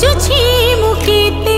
ଖୋଜୁଛି ମୁଁ କେତେ